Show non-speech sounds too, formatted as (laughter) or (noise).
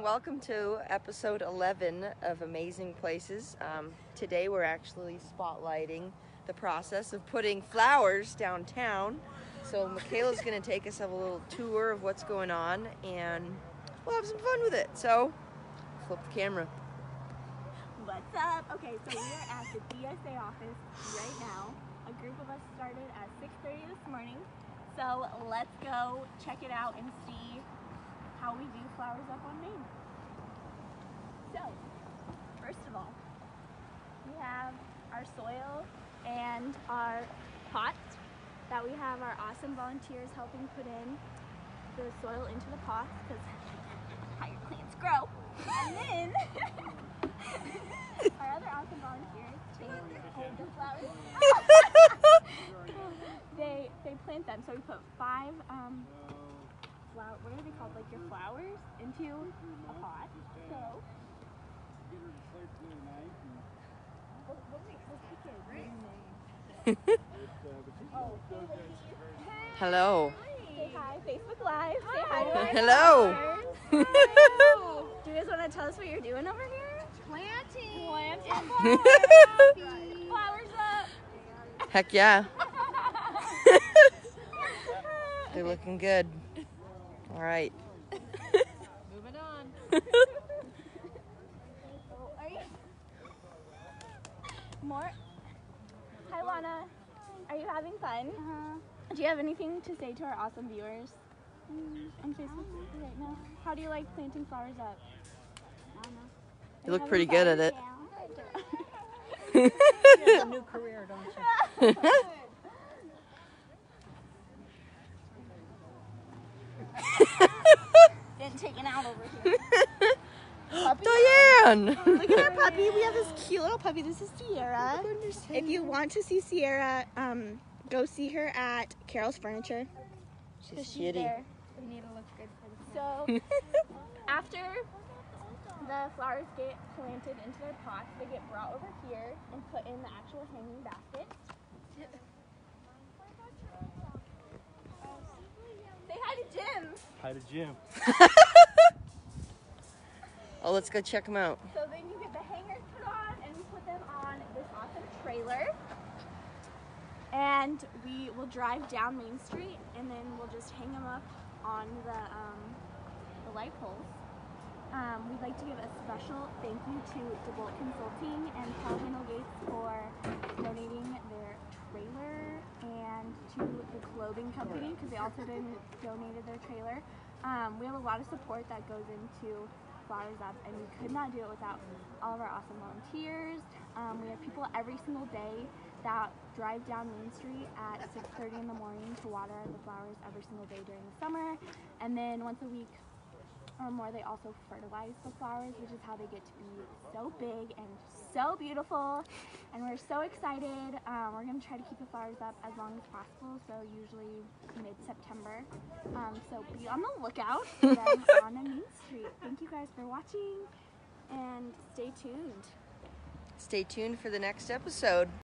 Welcome to episode 11 of Amazing Places. Um, today we're actually spotlighting the process of putting flowers downtown. So Michaela's going to take us on a little tour of what's going on and we'll have some fun with it. So flip the camera. What's up? Okay, so we are at the DSA office right now. A group of us started at 6.30 this morning. So let's go check it out and see how we do flowers up on Main. So, first of all, we have our soil and our pots that we have our awesome volunteers helping put in the soil into the pots because (laughs) how your plants grow. And then (laughs) our other awesome volunteers, they hold the flowers. (laughs) they they plant them. So we put five um, flower. What are they called? Like your flowers into a pot. So. What, what makes this kids? Oh, say. Hello. Say hi, Facebook Live. Say hi to our Hello. flowers. Do you guys want to tell us what you're doing over here? Planting. Planting (laughs) flowers up. Heck yeah. (laughs) They're looking good. All right. Moving on. Are you? More? Hi, Lana. Are you having fun? Uh-huh. Do you have anything to say to our awesome viewers on Facebook right now? How do you like planting flowers up? You look pretty good at it. (laughs) You have a new career, don't you? (laughs) Getting taken out over here. (laughs) Diane! Look at our puppy. We have this cute little puppy. This is Sierra. If you want to see Sierra, um, go see her at Carol's Furniture. She's kitty. We need to look good for the So (laughs) after the flowers get planted into their pots, they get brought over here and put in the actual hanging basket. Say hi to Jim. Hi to Jim. Oh, let's go check them out. So then you get the hangers put on and we put them on this awesome trailer. And we will drive down Main Street and then we'll just hang them up on the, um, the light poles. Um, we'd like to give a special thank you to DeBolt Consulting and Paul Handel Gates for donating their trailer and to the clothing company because they also donated their trailer. Um, we have a lot of support that goes into Flowers Up, and we could not do it without all of our awesome volunteers. Um, we have people every single day that drive down Main Street at 6:30 in the morning to water the flowers every single day during the summer, and then once a week or more, they also fertilize the flowers, which is how they get to be so big and so beautiful. And we're so excited. Um, we're going to try to keep the flowers up as long as possible, so usually mid-September. Um, so be on the lookout for them (laughs) on Main Street. Thank you guys for watching, and stay tuned. Stay tuned for the next episode.